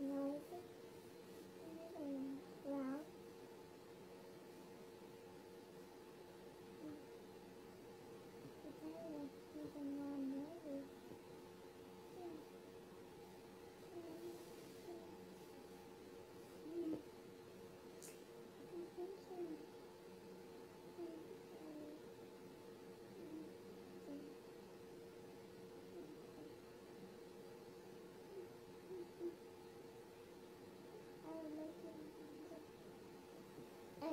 noise.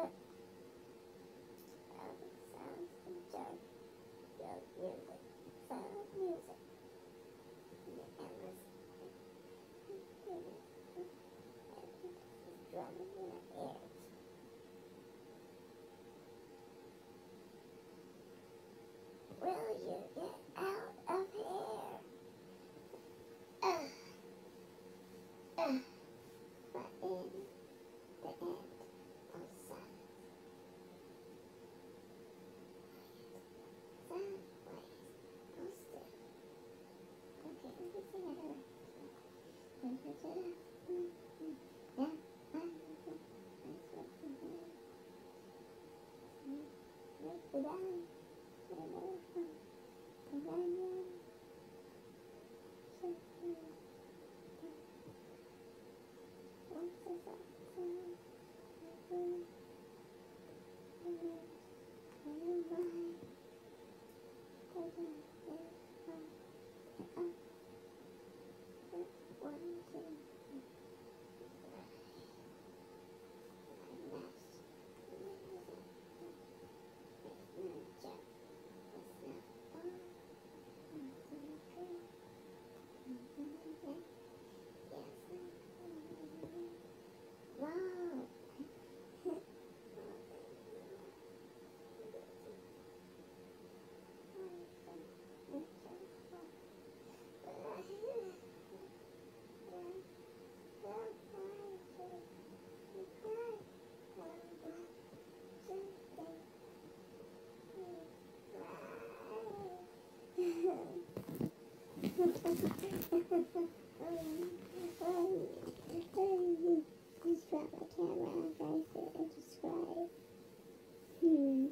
네. Yeah. just drop my camera after I sit and just Hmm.